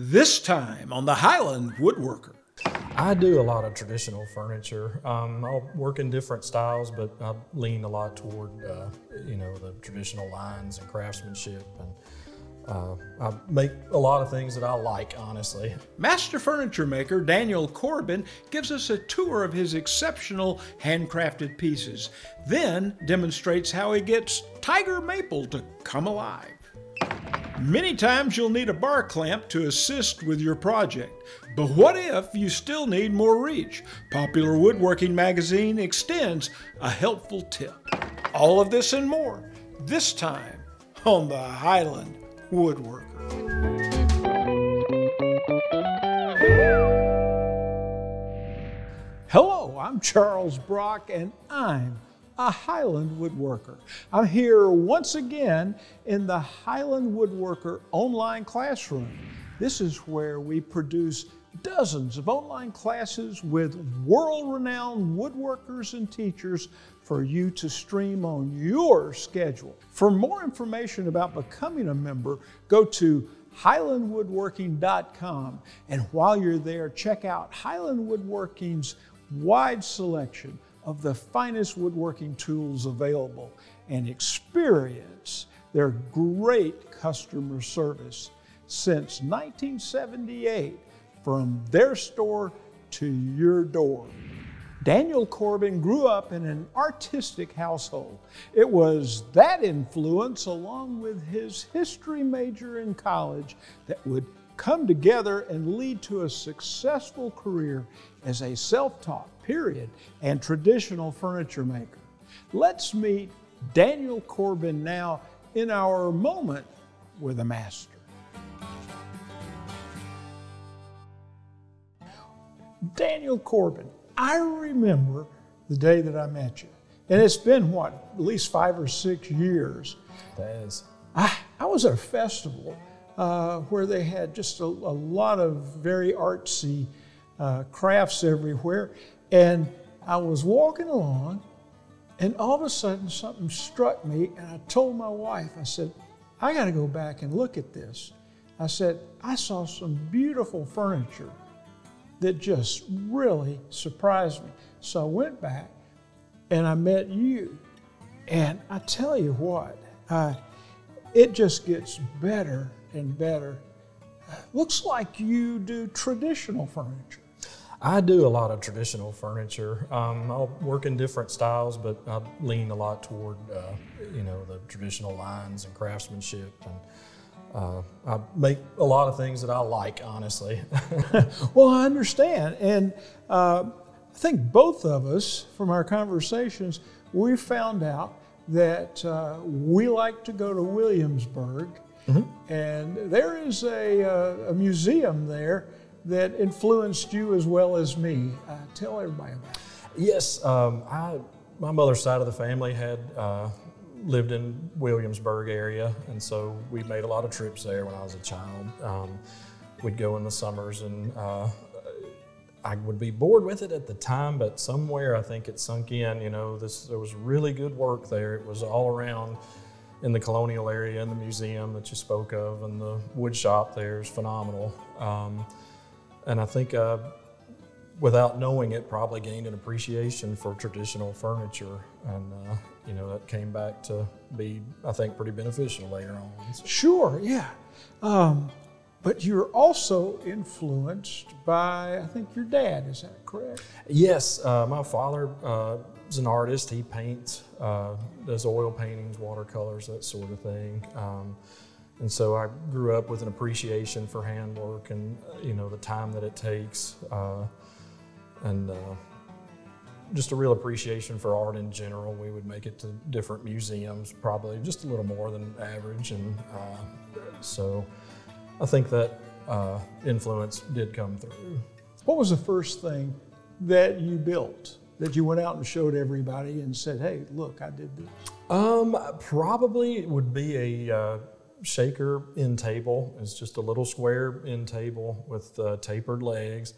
This time on the Highland Woodworker. I do a lot of traditional furniture. Um, I'll work in different styles, but I lean a lot toward, uh, you know, the traditional lines and craftsmanship. And uh, I make a lot of things that I like, honestly. Master furniture maker Daniel Corban gives us a tour of his exceptional handcrafted pieces, then demonstrates how he gets tiger maple to come alive. Many times you'll need a bar clamp to assist with your project. But what if you still need more reach? Popular Woodworking Magazine extends a helpful tip. All of this and more, this time on the Highland Woodworker. Hello, I'm Charles Brock and I'm a Highland woodworker. I'm here once again in the Highland Woodworker online classroom. This is where we produce dozens of online classes with world renowned woodworkers and teachers for you to stream on your schedule. For more information about becoming a member, go to highlandwoodworking.com. And while you're there, check out Highland Woodworking's wide selection of the finest woodworking tools available and experience their great customer service since 1978 from their store to your door. Daniel Corban grew up in an artistic household. It was that influence, along with his history major in college, that would come together and lead to a successful career as a self taught, period, and traditional furniture maker. Let's meet Daniel Corban now in our moment with a master. Daniel Corban, I remember the day that I met you. And it's been what, at least five or six years. That is. I, I was at a festival uh, where they had just a, a, lot of very artsy uh, crafts everywhere. And I was walking along, and all of a sudden something struck me, and I told my wife, I said, I got to go back and look at this. I said, I saw some beautiful furniture that just really surprised me. So I went back and I met you. And I tell you what, uh, it just gets better and better. Looks like you do traditional furniture. I do a lot of traditional furniture. Um, I'll work in different styles, but I lean a lot toward, uh, you know, the traditional lines and craftsmanship. And uh, I make a lot of things that I like, honestly. well, I understand. And uh, I think both of us, from our conversations, we found out that uh, we like to go to Williamsburg. Mm-hmm. And there is a, uh, a museum there that influenced you as well as me. Uh, tell everybody about it. Yes, um, I, my mother's side of the family had uh, lived in Williamsburg area, and so we made a lot of trips there when I was a child. Um, we'd go in the summers, and uh, I would be bored with it at the time, but somewhere I think it sunk in. You know, this there was really good work there. It was all around in the colonial area, in the museum that you spoke of, and the wood shop there is phenomenal. Um, and I think uh, without knowing it, probably gained an appreciation for traditional furniture, and uh, you know that came back to be, I think, pretty beneficial later on. So. Sure, yeah. Um, but you're also influenced by, I think, your dad. Is that correct? Yes, uh, my father uh, is an artist. He paints, uh, does oil paintings, watercolors, that sort of thing. Um, and so I grew up with an appreciation for handwork and you know the time that it takes, uh, and uh, just a real appreciation for art in general. We would make it to different museums, probably just a little more than average, and uh, so I think that uh, influence did come through. What was the first thing that you built that you went out and showed everybody and said, "Hey, look, I did this"? Um, probably it would be a uh, shaker end table. It's just a little square end table with uh, tapered legs.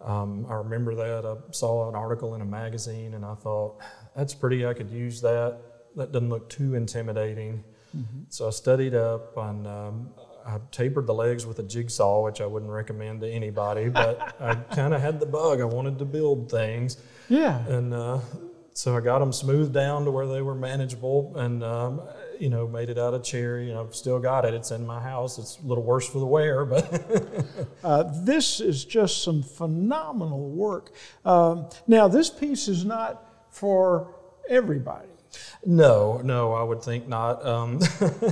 Um, I remember that. I saw an article in a magazine and I thought, that's pretty, I could use that. That doesn't look too intimidating. Mm-hmm. So I studied up and um, I tapered the legs with a jigsaw, which I wouldn't recommend to anybody, but I kind of had the bug. I wanted to build things. Yeah. And uh, so I got them smoothed down to where they were manageable and, um, you know, made it out of cherry. And I've still got it. It's in my house. It's a little worse for the wear, but. uh, this is just some phenomenal work. Um, now, this piece is not for everybody. No, no, I would think not. Um,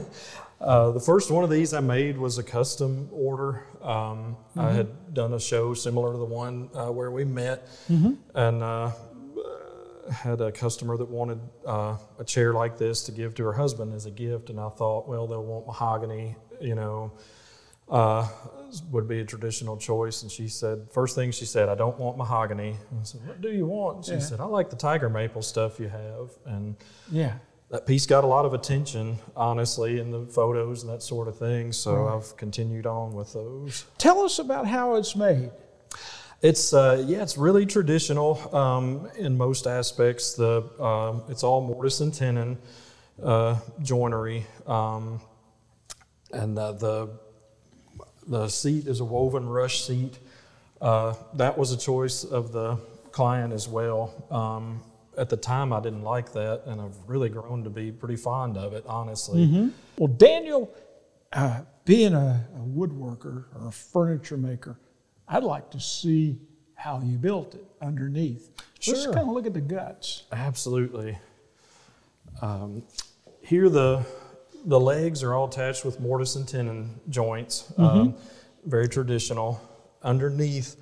uh, the first one of these I made was a custom order. Um, mm-hmm. I had done a show similar to the one uh, where we met, mm-hmm. and uh, had a customer that wanted uh, a chair like this to give to her husband as a gift, and I thought, well, they'll want mahogany, you know. Uh, would be a traditional choice. And she said, first thing she said, I don't want mahogany. I said, what do you want? She yeah. said, I like the tiger maple stuff you have. And yeah, that piece got a lot of attention, honestly, in the photos and that sort of thing. So right. I've continued on with those. Tell us about how it's made. It's uh, yeah, it's really traditional um, in most aspects. The um, it's all mortise and tenon uh, joinery, um, and uh, the the seat is a woven rush seat. Uh, that was a choice of the client as well. Um, at the time, I didn't like that, and I've really grown to be pretty fond of it, honestly. Mm-hmm. Well, Daniel, uh, being a, a, woodworker or a furniture maker, I'd like to see how you built it underneath. Sure. Let's kind of look at the guts. Absolutely. Um, here, the the legs are all attached with mortise and tenon joints, mm-hmm. um, very traditional. Underneath,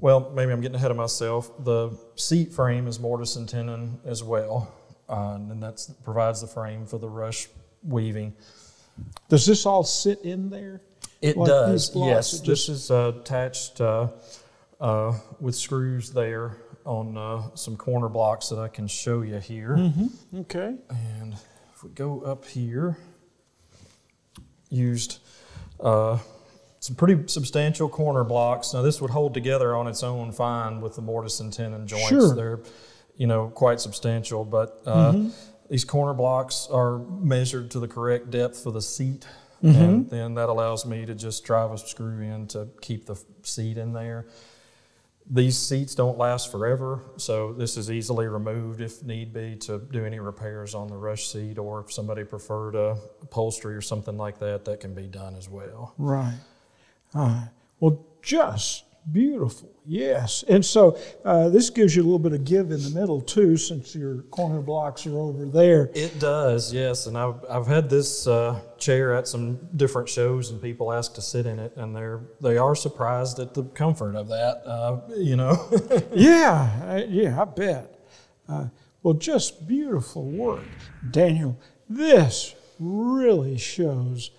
well, maybe I'm getting ahead of myself. The seat frame is mortise and tenon as well, uh, and that provides the frame for the rush weaving. Does this all sit in there? It like does. Yes, this is uh, attached uh, uh, with screws there on uh, some corner blocks that I can show you here. Mm-hmm. Okay. And if we go up here, used uh, some pretty substantial corner blocks. Now this would hold together on its own fine with the mortise and tenon joints. Sure. They're, you know, quite substantial, but uh, mm-hmm. these corner blocks are measured to the correct depth for the seat. Mm-hmm. And then that allows me to just drive a screw in to keep the seat in there. These seats don't last forever, so this is easily removed if need be to do any repairs on the rush seat, or if somebody preferred a upholstery or something like that, that can be done as well. Right. All right. Well, just Beautiful, yes. And so uh, this gives you a little bit of give in the middle too, since your corner blocks are over there. It does, yes. And I've, I've had this uh, chair at some different shows, and people ask to sit in it, and they're they are surprised at the comfort of that. Uh, you know. yeah, I, yeah, I bet. Uh, well, just beautiful work, Daniel. This really shows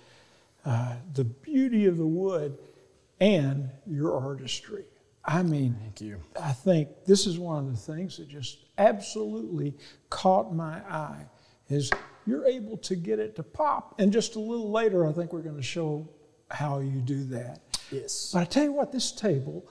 uh, the beauty of the wood and your artistry. I mean, thank you. I think this is one of the things that just absolutely caught my eye is you're able to get it to pop. And just a little later, I think we're going to show how you do that. Yes. But I tell you what, this table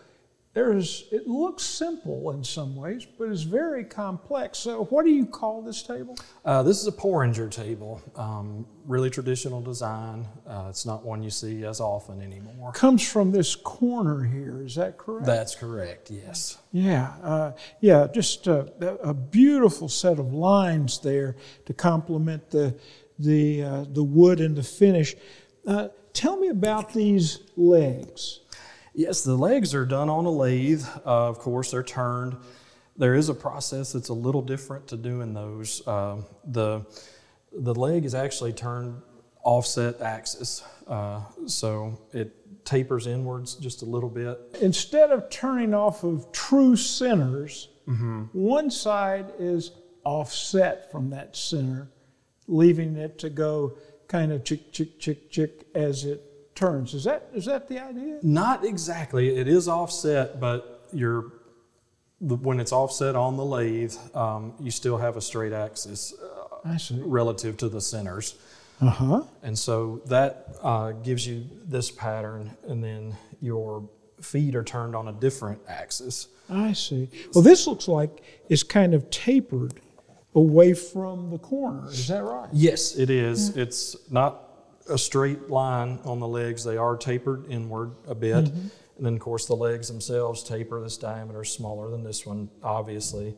there's it looks simple in some ways, but it's very complex. So, what do you call this table? Uh, this is a porringer table. Um, really traditional design. Uh, it's not one you see as often anymore. Comes from this corner here. Is that correct? That's correct. Yes. Yeah. Uh, yeah. Just a, a, beautiful set of lines there to complement the the uh, the wood and the finish. Uh, tell me about these legs. Yes, the legs are done on a lathe. Uh, of course, they're turned. There is a process that's a little different to doing those. Uh, the the leg is actually turned offset axis, uh, so it tapers inwards just a little bit. Instead of turning off of true centers, mm-hmm. one side is offset from that center, leaving it to go kind of chick, chick, chick, chick as it turns. Is that is that the idea? Not exactly. It is offset, but you're when it's offset on the lathe, um, you still have a straight axis uh, relative to the centers. Uh huh. And so that uh, gives you this pattern, and then your feet are turned on a different axis. I see. Well, this looks like it's kind of tapered away from the corner. Is that right? Yes, it is. Yeah. It's not a straight line on the legs. They are tapered inward a bit. Mm-hmm. And then, of course, the legs themselves taper. This diameter is smaller than this one, obviously.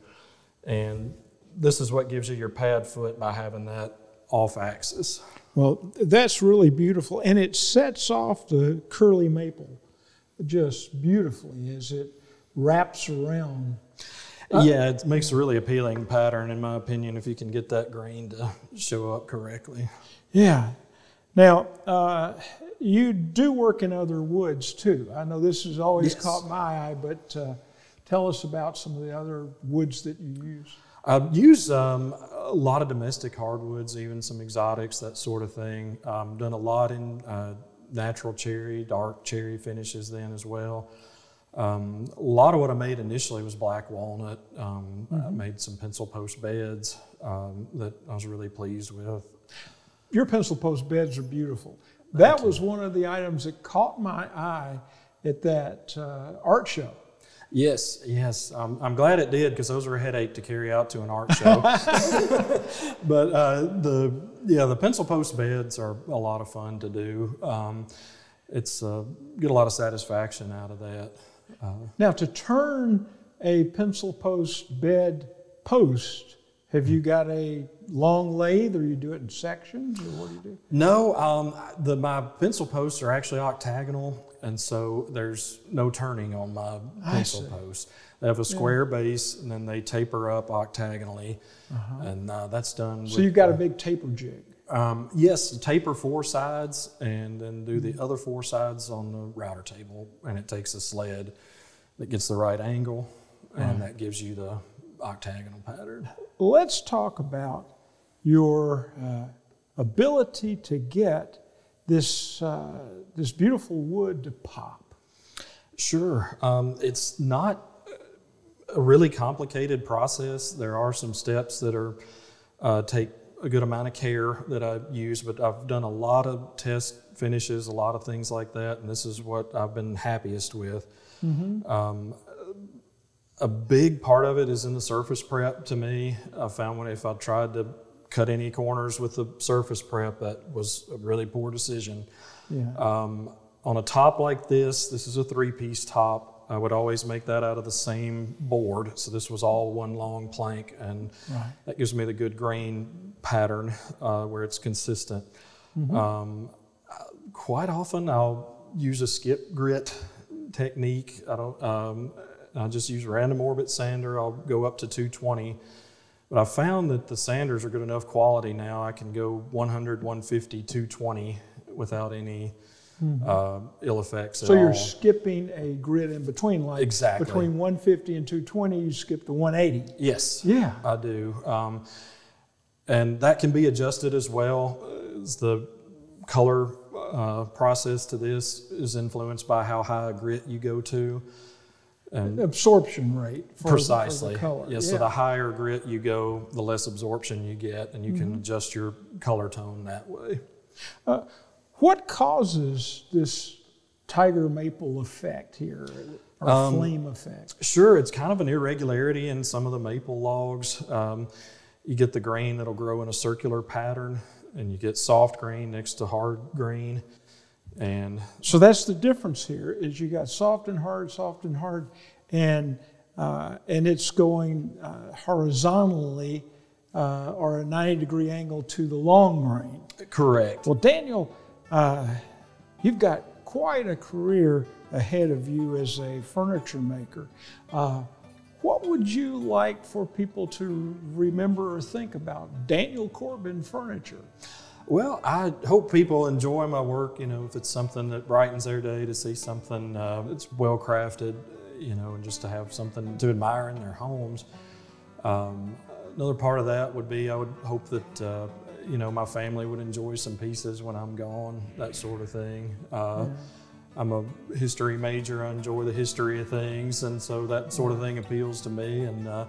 And this is what gives you your pad foot by having that off axis. Well, that's really beautiful, and it sets off the curly maple just beautifully as it wraps around. yeah, it makes a really appealing pattern, in my opinion, if you can get that grain to show up correctly. Yeah. Now, uh, you do work in other woods too. I know this has always Yes. caught my eye, but uh, tell us about some of the other woods that you use. I use um, a lot of domestic hardwoods, even some exotics, that sort of thing. Um, done a lot in uh, natural cherry, dark cherry finishes then as well. Um, a lot of what I made initially was black walnut. Um, I made some pencil post beds um, that I was really pleased with. Your pencil post beds are beautiful. That was one of the items that caught my eye at that uh, art show. Yes, yes. Um, I'm glad it did because those are a headache to carry out to an art show. but uh, the yeah, the pencil post beds are a lot of fun to do. Um, it's uh, get a lot of satisfaction out of that. Uh, Now, to turn a pencil post bed post, have you got a long lathe or you do it in sections or what do you do? no, um, the my pencil posts are actually octagonal, and so there's no turning on my pencil posts. They have a square base, and then they taper up octagonally, and uh, that's done. So with, you've got a uh, big taper jig. Um, yes, taper four sides and then do the other four sides on the router table, and it takes a sled that gets the right angle, and that gives you the octagonal pattern. Let's talk about your uh, ability to get this, uh, this beautiful wood to pop. Sure, um, it's not a really complicated process. There are some steps that are uh, take a good amount of care that I use, but I've done a lot of test finishes, a lot of things like that, and this is what I've been happiest with. Um, a big part of it is in the surface prep to me. I found when if I tried to cut any corners with the surface prep, that was a really poor decision. Yeah. Um, on a top like this, this is a three piece top. I would always make that out of the same board. So this was all one long plank, and Right. that gives me the good grain pattern uh, where it's consistent. Um, uh, quite often, I'll use a skip grit technique. I don't. Um, I just use random orbit sander. I'll go up to 220. But I found that the sanders are good enough quality now. I can go 100, 150, 220 without any uh, ill effects So you're all. skipping a grid in between, like Exactly. between 150 and 220, you skip the 180. Yes. Yeah. I do. Um, and that can be adjusted as well. As the color uh, process to this is influenced by how high a grit you go to. And Absorption rate the- precisely. the color. Yes, yeah. so the higher grit you go, the less absorption you get, and you Mm-hmm. can adjust your color tone that way. What causes this tiger maple effect here, or Um, flame effect? Sure, it's kind of an irregularity in some of the maple logs. Um, you get the grain that'll grow in a circular pattern, and you get soft grain next to hard grain. And So that's the difference here: is you got soft and hard, soft and hard, and uh, and it's going uh, horizontally uh, or a 90 degree angle to the long grain. correct. Well, Daniel, uh, you've got quite a career ahead of you as a furniture maker. Uh, what would you like for people to remember or think about Daniel Corban Furniture? Well, I hope people enjoy my work. You know, if it's something that brightens their day to see something uh, that's well crafted, you know, and just to have something to admire in their homes. Um, another part of that would be I would hope that, uh, you know, my family would enjoy some pieces when I'm gone, that sort of thing. Uh, I'm a history major. I enjoy the history of things, and so that sort of thing appeals to me. And uh,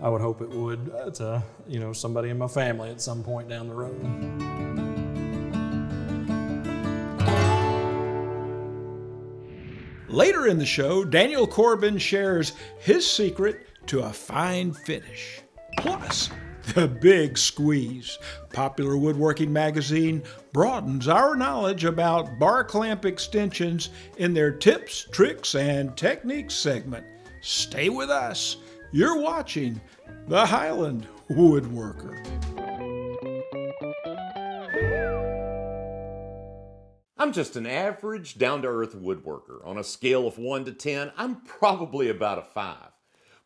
I would hope it would uh, to you know somebody in my family at some point down the road. Later in the show, Daniel Corban shares his secret to a fine finish. Plus, The Big Squeeze. Popular Woodworking magazine broadens our knowledge about bar clamp extensions in their tips, tricks, and techniques segment. Stay with us. You're watching The Highland Woodworker. I'm just an average, down to earth woodworker. On a scale of 1 to 10, I'm probably about a 5.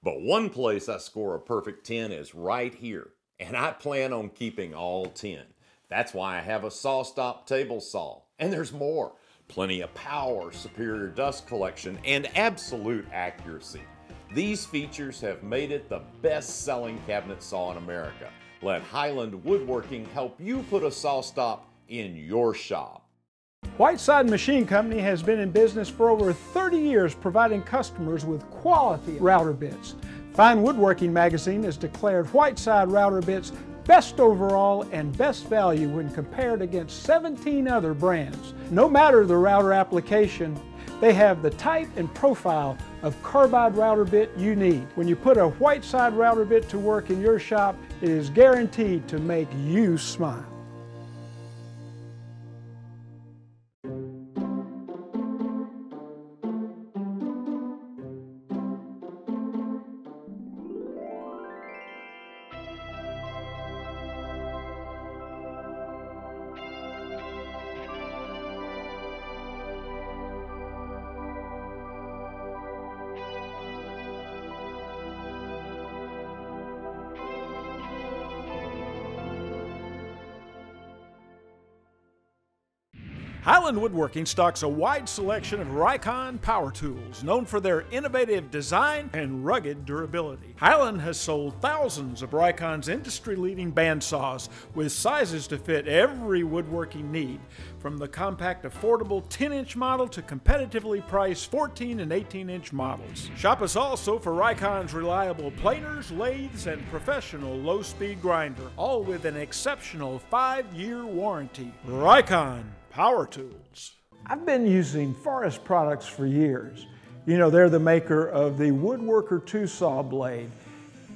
But one place I score a perfect 10 is right here, and I plan on keeping all 10. That's why I have a SawStop table saw. And there's more. Plenty of power, superior dust collection, and absolute accuracy. These features have made it the best selling cabinet saw in America. Let Highland Woodworking help you put a SawStop in your shop. Whiteside Machine Company has been in business for over 30 years providing customers with quality router bits. Fine Woodworking magazine has declared Whiteside router bits best overall and best value when compared against 17 other brands. No matter the router application, they have the type and profile of carbide router bit you need. When you put a Whiteside router bit to work in your shop, it is guaranteed to make you smile. Woodworking stocks a wide selection of Rikon power tools, known for their innovative design and rugged durability. Highland has sold thousands of Rikon's industry leading bandsaws with sizes to fit every woodworking need, from the compact, affordable 10 inch model to competitively priced 14 and 18 inch models. Shop us also for Rikon's reliable planers, lathes, and professional low speed grinder, all with an exceptional 5 year warranty. Rikon power tools. I've been using Forrest products for years. You know, they're the maker of the Woodworker 2 saw blade.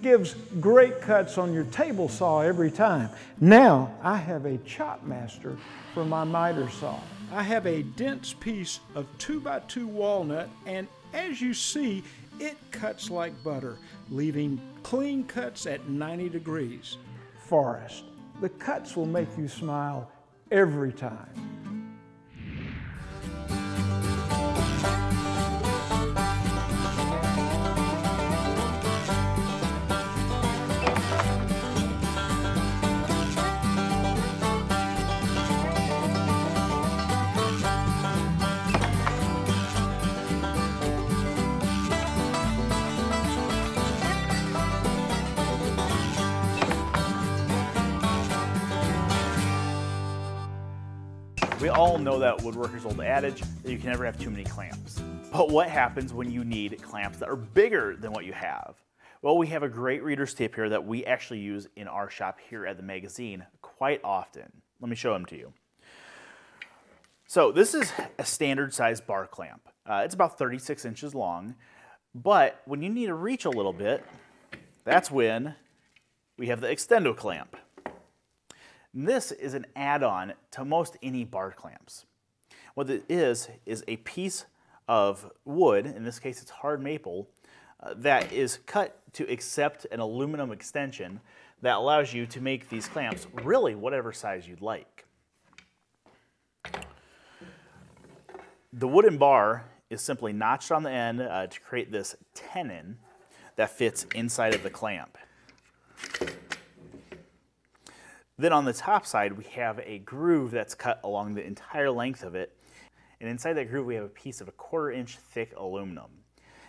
Gives great cuts on your table saw every time. Now I have a Chopmaster for my miter saw. I have a dense piece of 2x2 walnut, and as you see, it cuts like butter, leaving clean cuts at 90 degrees. Forrest, the cuts will make you smile every time. We all know that woodworker's old adage that you can never have too many clamps. But what happens when you need clamps that are bigger than what you have? Well, we have a great reader's tip here that we actually use in our shop here at the magazine quite often. Let me show them to you. So this is a standard size bar clamp. Uh, it's about 36 inches long, but when you need to reach a little bit, that's when we have the extendo clamp. This is an add-on to most any bar clamps. What it is, is a piece of wood, in this case it's hard maple, uh, that is cut to accept an aluminum extension that allows you to make these clamps really whatever size you'd like. The wooden bar is simply notched on the end uh, to create this tenon that fits inside of the clamp. Then on the top side, we have a groove that's cut along the entire length of it. And inside that groove, we have a piece of a quarter inch thick aluminum.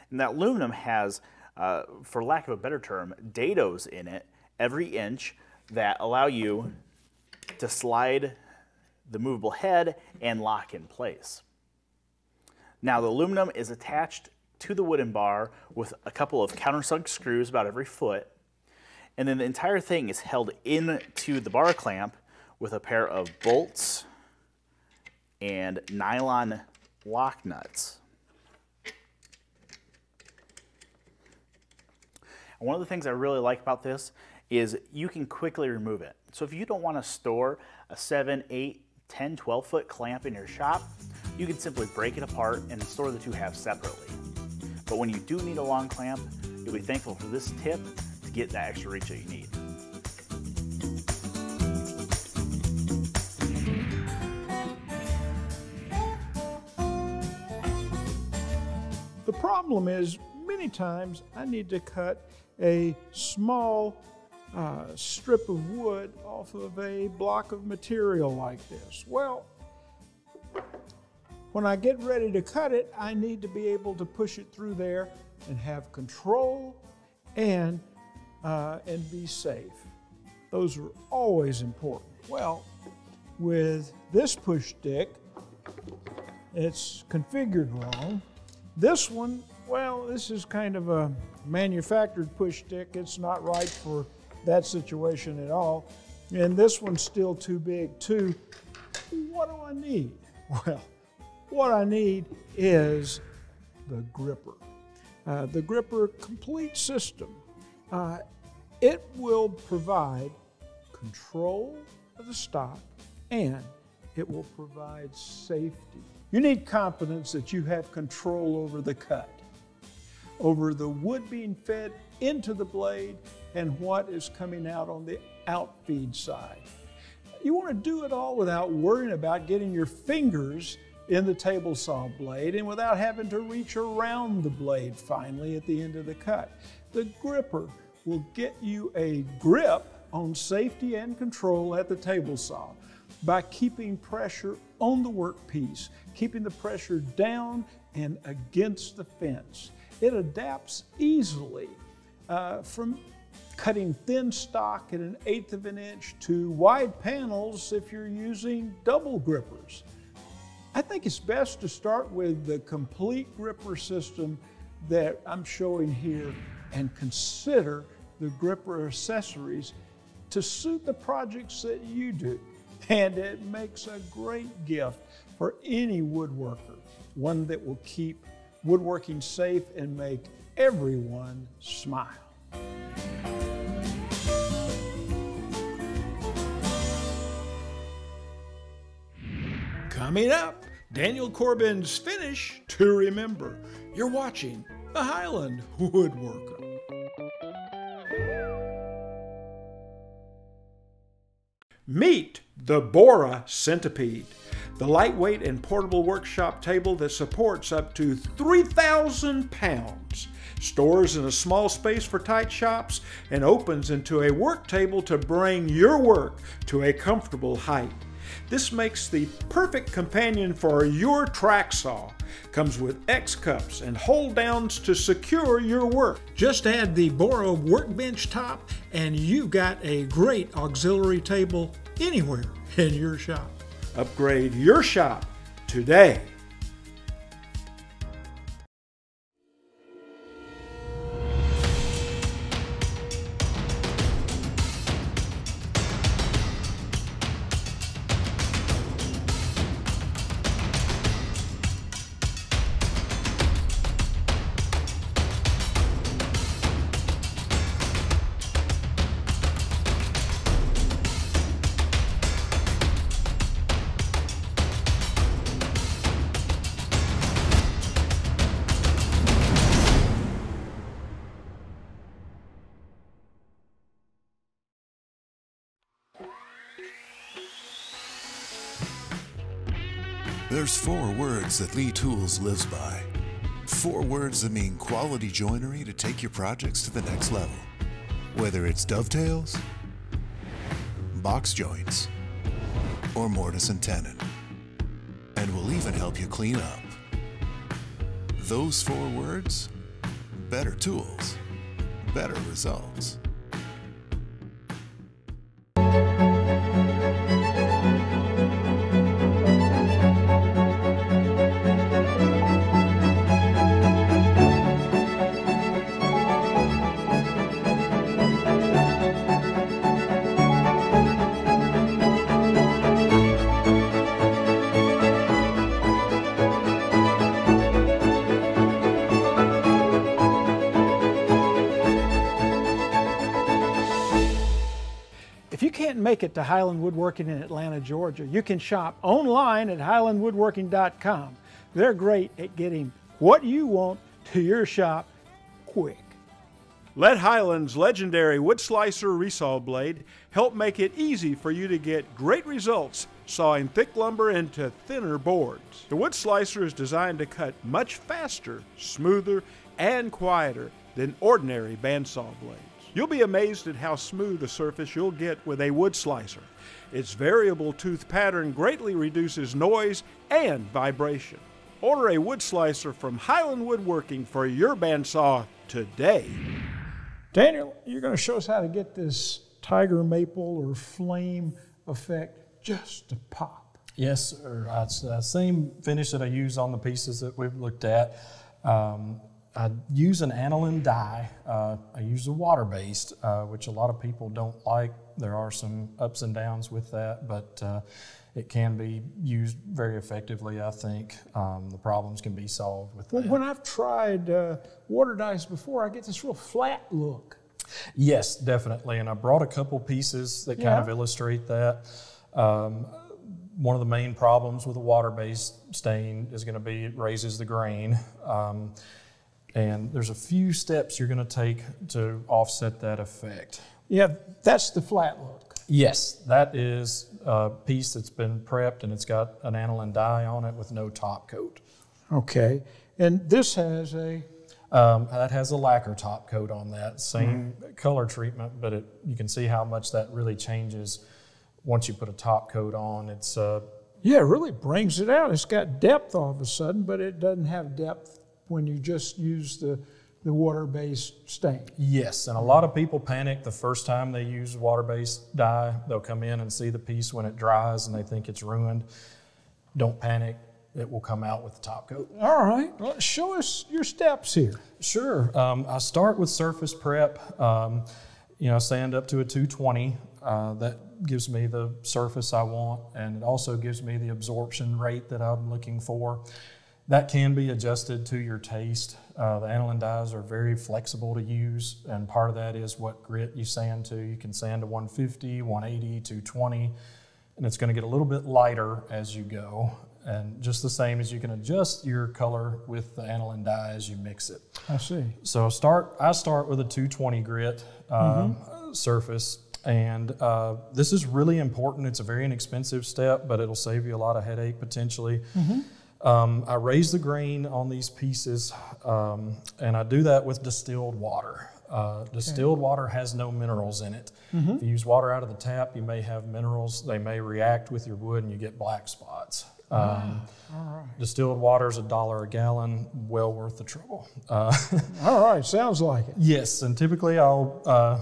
And that aluminum has, uh, for lack of a better term, dados in it every inch that allow you to slide the movable head and lock in place. Now the aluminum is attached to the wooden bar with a couple of countersunk screws about every foot and then the entire thing is held into the bar clamp with a pair of bolts and nylon lock nuts. And one of the things I really like about this is you can quickly remove it. So if you don't want to store a 7, 8, 10, 12 foot clamp in your shop, you can simply break it apart and store the two halves separately. But when you do need a long clamp, you'll be thankful for this tip get that extra reach that you need. The problem is, many times I need to cut a small uh, strip of wood off of a block of material like this. Well, when I get ready to cut it, I need to be able to push it through there and have control and, uh, and be safe. Those are always important. Well, with this push stick, it's configured wrong. This one, well, this is kind of a manufactured push stick. It's not right for that situation at all. And this one's still too big too. What do I need? Well, what I need is the GRR-Ripper. Uh, the GRR-Ripper complete system. Uh, it will provide control of the stock and it will provide safety. You need confidence that you have control over the cut, over the wood being fed into the blade and what is coming out on the outfeed side. You want to do it all without worrying about getting your fingers in the table saw blade and without having to reach around the blade finally at the end of the cut. The GRR-Ripper will get you a grip on safety and control at the table saw by keeping pressure on the workpiece, keeping the pressure down and against the fence. It adapts easily uh, from cutting thin stock at an eighth of an inch to wide panels if you're using double grippers. I think it's best to start with the complete GRR-Ripper system that I'm showing here and consider the GRR-Ripper accessories to suit the projects that you do. And it makes a great gift for any woodworker, one that will keep woodworking safe and make everyone smile. Coming up, Daniel Corban's finish to remember. You're watching The Highland Woodworker. Meet the Bora Centipede, the lightweight and portable workshop table that supports up to 3,000 pounds, stores in a small space for tight shops, and opens into a work table to bring your work to a comfortable height. This makes the perfect companion for your track saw. Comes with X cups and hold downs to secure your work. Just add the Bora workbench top and you've got a great auxiliary table anywhere in your shop. Upgrade your shop today. There's four words that Leigh Tools lives by. Four words that mean quality joinery to take your projects to the next level. Whether it's dovetails, box joints, or mortise and tenon. And we'll even help you clean up. Those four words better tools, better results. Can't make it to Highland Woodworking in Atlanta, Georgia, you can shop online at highlandwoodworking.com. They're great at getting what you want to your shop quick. Let Highland's legendary wood slicer resaw blade help make it easy for you to get great results sawing thick lumber into thinner boards. The wood slicer is designed to cut much faster, smoother, and quieter than ordinary bandsaw blades. You'll be amazed at how smooth a surface you'll get with a wood slicer. Its variable tooth pattern greatly reduces noise and vibration. Order a wood slicer from Highland Woodworking for your bandsaw today. Daniel, you're going to show us how to get this tiger maple or flame effect just to pop. Yes, sir. It's the same finish that I use on the pieces that we've looked at. Um, I use an aniline dye. Uh, I use a water-based, uh, which a lot of people don't like. There are some ups and downs with that, but uh, it can be used very effectively. I think um, the problems can be solved with that. when I've tried uh, water dyes before, I get this real flat look. Yes, definitely. And I brought a couple pieces that kind Yeah. of illustrate that. Um, one of the main problems with a water-based stain is going to be it raises the grain. Um, and there's a few steps you're going to take to offset that effect. Yeah, that's the flat look. Yes, that is a piece that's been prepped and it's got an aniline dye on it with no top coat. Okay, and this has a Um, that has a lacquer top coat on that, same color treatment, but it, you can see how much that really changes once you put a top coat on. It's uh, yeah, it really brings it out. It's got depth all of a sudden, but it doesn't have depth when you just use the the water-based stain. yes, and a lot of people panic the first time they use water-based dye. They'll come in and see the piece when it dries and they think it's ruined. Don't panic; it will come out with the top coat. All right, well, show us your steps here. Sure. Um, I start with surface prep. Um, you know, sand up to a 220. Uh, that gives me the surface I want, and it also gives me the absorption rate that I'm looking for. That can be adjusted to your taste. Uh, the aniline dyes are very flexible to use, and part of that is what grit you sand to. You can sand to 150, 180, 220, and it's going to get a little bit lighter as you go. And just the same as you can adjust your color with the aniline dye as you mix it. I see. So start. I start with a 220 grit um, surface, and uh, this is really important. It's a very inexpensive step, but it'll save you a lot of headache potentially. Um, I raise the grain on these pieces, um, and I do that with distilled water. Uh, distilled water has no minerals in it. If you use water out of the tap, you may have minerals. They may react with your wood, and you get black spots. Um, Distilled water is a dollar a gallon, well worth the trouble. Uh, All right, sounds like it. Yes, and typically I'll uh,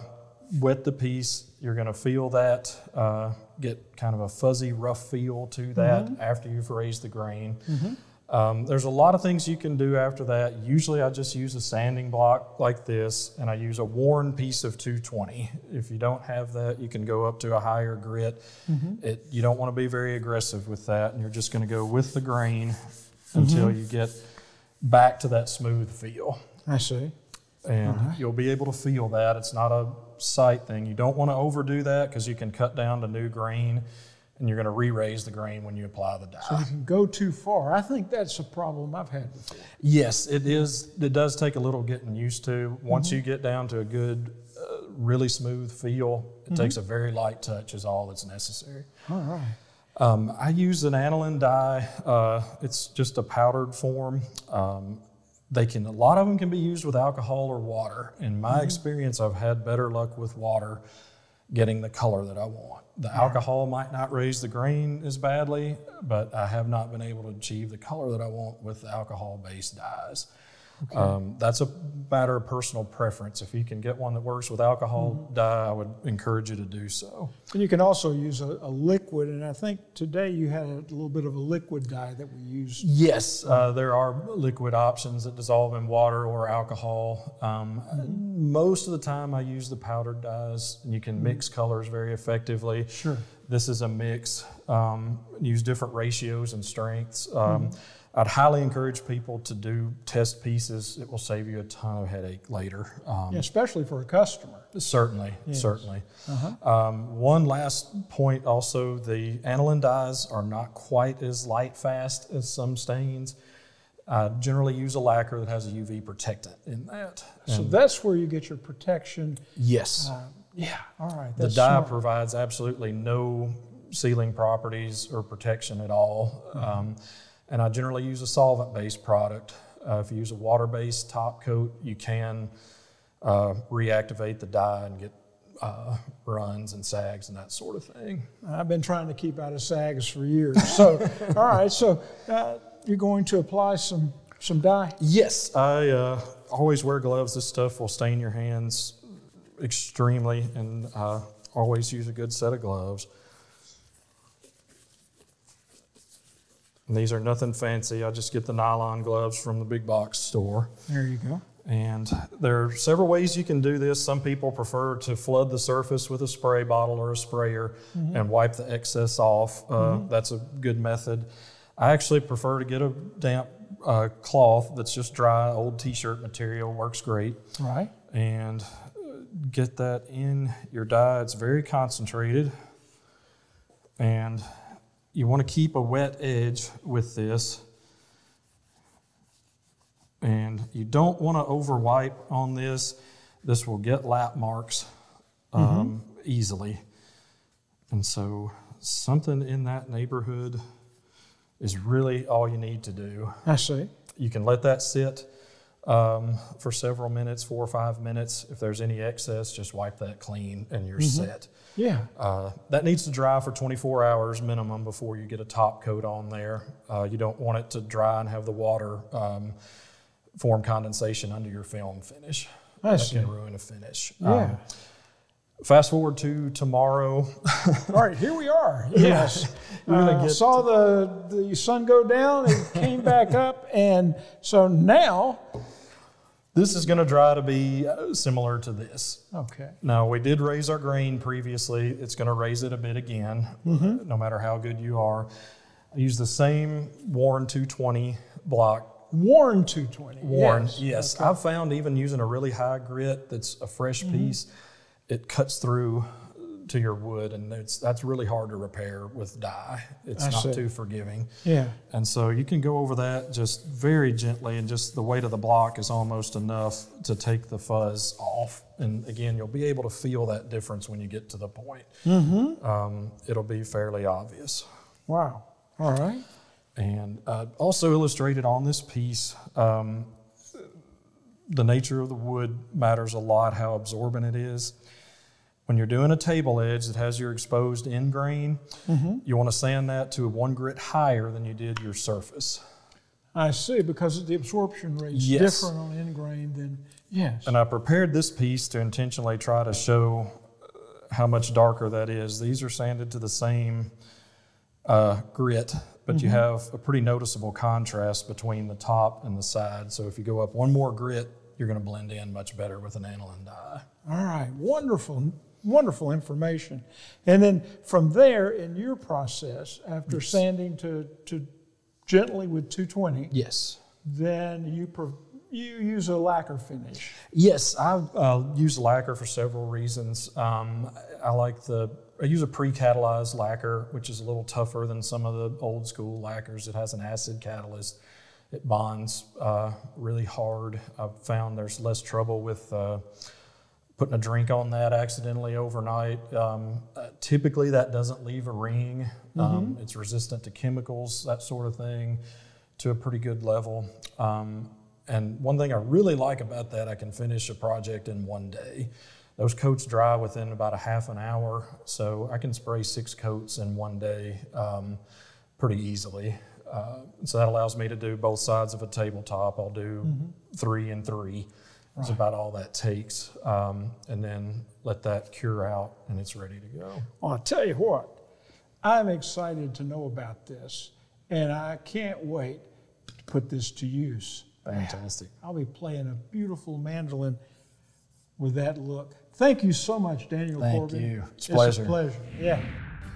wet the piece. You're going to feel that, uh, get kind of a fuzzy, rough feel to that after you've raised the grain. Um, there's a lot of things you can do after that. Usually I just use a sanding block like this, and I use a worn piece of 220. If you don't have that, you can go up to a higher grit. It, you don't want to be very aggressive with that, and you're just going to go with the grain until you get back to that smooth feel I see. And you'll be able to feel that. It's not a sight thing. You don't want to overdo that because you can cut down to new grain and you're going to re-raise the grain when you apply the dye. So you can go too far. I think that's a problem I've had before. Yes, it is. It does take a little getting used to. Once you get down to a good, uh, really smooth feel, it takes a very light touch is all that's necessary. All right. Um, I use an aniline dye. Uh, it's just a powdered form. Um, they can a lot of them can be used with alcohol or water. In my mm-hmm. experience, I've had better luck with water getting the color that I want. The alcohol might not raise the grain as badly, but I have not been able to achieve the color that I want with the alcohol-based dyes. Um, that's a matter of personal preference. If you can get one that works with alcohol dye, I would encourage you to do so. And you can also use a, a liquid, and I think today you had a little bit of a liquid dye that we used. Yes, uh, there are liquid options that dissolve in water or alcohol. Um, Most of the time, I use the powdered dyes. And you can mix colors very effectively. Sure. This is a mix. Um, use different ratios and strengths. Um, I'd highly encourage people to do test pieces. It will save you a ton of headache later. Um, Yeah, especially for a customer. Certainly, certainly. Um, one last point also the aniline dyes are not quite as light fast as some stains. I generally use a lacquer that has a UV protectant in that. So And that's where you get your protection. yes, Uh, yeah, all right. the dye smart. provides absolutely no sealing properties or protection at all. Um, and I generally use a solvent based product. Uh, if you use a water based top coat, you can uh, reactivate the dye and get uh, runs and sags and that sort of thing. I've been trying to keep out of sags for years. So, all right. So uh, you're going to apply some some dye. Yes, I uh, always wear gloves. This stuff will stain your hands extremely, and uh, always use a good set of gloves. And these are nothing fancy. I just get the nylon gloves from the big box store. There you go. And there are several ways you can do this. Some people prefer to flood the surface with a spray bottle or a sprayer and wipe the excess off. Uh, That's a good method. I actually prefer to get a damp uh, cloth that's just dry, old t shirt material, works great. Right. And uh, get that in your dye. It's very concentrated. And you want to keep a wet edge with this. And you don't want to over wipe on this. This will get lap marks um, easily. And so, something in that neighborhood is really all you need to do. I see. You can let that sit um, for several minutes, four or five minutes. If there's any excess, just wipe that clean and you're set. Yeah. Uh, that needs to dry for 24 hours minimum before you get a top coat on there. Uh, you don't want it to dry and have the water um, form condensation under your film finish. I that can ruin a finish. Yeah. Um, fast forward to tomorrow. All right, here we are. Yes. Uh, get saw the, the sun go down and came back up. And so now, this is going to dry to be uh, similar to this. okay. Now, we did raise our grain previously. It's going to raise it a bit again, Mm-hmm. no matter how good you are. I use the same Warren 220 block. Warren 220. Warren, Yes. yes. I've found even using a really high grit that's a fresh Mm-hmm. piece, it cuts through to your wood, and it's, that's really hard to repair with dye. It's I not see. too forgiving. Yeah. And so you can go over that just very gently, and just the weight of the block is almost enough to take the fuzz off. And again, you'll be able to feel that difference when you get to the point. Mm-hmm. Um, it'll be fairly obvious. Wow. All right. And uh, also illustrated on this piece, um, the nature of the wood matters a lot, how absorbent it is. When you're doing a table edge that has your exposed end grain, you want to sand that to one grit higher than you did your surface. I see, because the absorption rate is Yes. different on end grain than, yes. And I prepared this piece to intentionally try to show uh, how much darker that is. These are sanded to the same uh, grit, but you have a pretty noticeable contrast between the top and the side. So if you go up one more grit, you're going to blend in much better with an aniline dye. All right, wonderful, wonderful information. And then from there, in your process, after sanding to, to gently with 220, Yes. then you you use a lacquer finish. Yes, I uh, use lacquer for several reasons. Um, I like the I use a pre-catalyzed lacquer, which is a little tougher than some of the old school lacquers. It has an acid catalyst. It bonds uh, really hard. I've found there's less trouble with uh, putting a drink on that accidentally overnight. Um, uh, typically, that doesn't leave a ring. Um, it's resistant to chemicals, that sort of thing, to a pretty good level. Um, and one thing I really like about that, I can finish a project in one day. Those coats dry within about a half an hour, so I can spray six coats in one day um, pretty easily. Uh, so that allows me to do both sides of a tabletop. I'll do three and three. That's about all that takes. Um, and then let that cure out and it's ready to go. Well, I'll tell you what, I'm excited to know about this, and I can't wait to put this to use. Fantastic. I'll be playing a beautiful mandolin with that look. Thank you so much, Daniel Thank Corban. you. It's a a pleasure. pleasure. Yeah.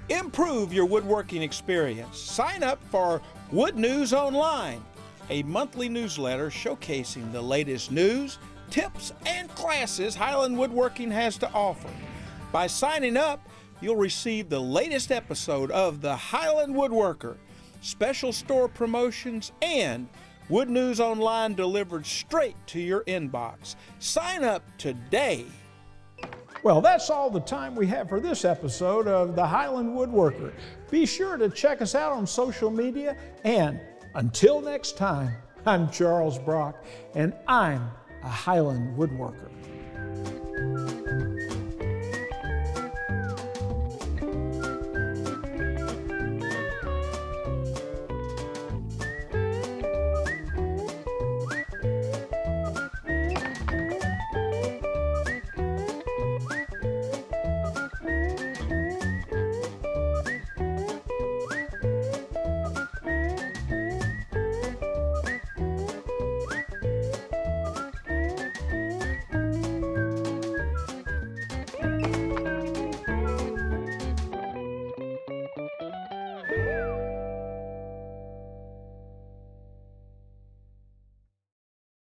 Improve your woodworking experience. Sign up for Wood News Online, a monthly newsletter showcasing the latest news, tips, and classes Highland Woodworking has to offer. By signing up, you'll receive the latest episode of The Highland Woodworker, special store promotions, and Wood News Online delivered straight to your inbox. Sign up today. Well, that's all the time we have for this episode of The Highland Woodworker. Be sure to check us out on social media, and until next time, I'm Charles Brock, and I'm a Highland Woodworker.